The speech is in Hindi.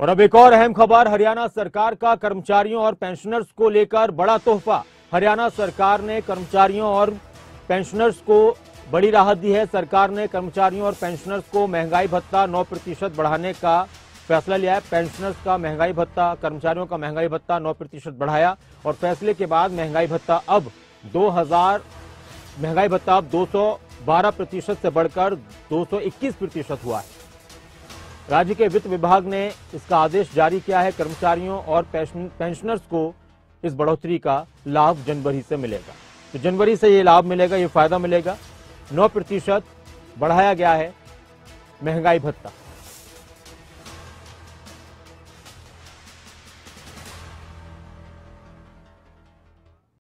और अब एक और अहम खबर, हरियाणा सरकार का कर्मचारियों और पेंशनर्स को लेकर बड़ा तोहफा। हरियाणा सरकार ने कर्मचारियों और पेंशनर्स को बड़ी राहत दी है। सरकार ने कर्मचारियों और पेंशनर्स को महँगाई भत्ता 9 प्रतिशत बढ़ाने का फैसला लिया है। पेंशनर्स का महँगाई भत्ता, कर्मचारियों का महँगाई भत्ता 9 प्रतिशत बढ़ाया और फैसले के बाद महँगाई भत्ता अब 2000 महँगाई भत्ता अब 212 प्रतिशत से बढ़कर 221 प्रतिशत हुआ है। राज्य के वित्त विभाग ने इसका आदेश जारी किया है। कर्मचारियों और पेंशनर्स को इस बढ़ोतरी का लाभ जनवरी से मिलेगा। तो जनवरी से ये लाभ मिलेगा, ये फ़ायदा मिलेगा। नौ प्रतिशत बढ़ाया गया है महँगाई भत्ता।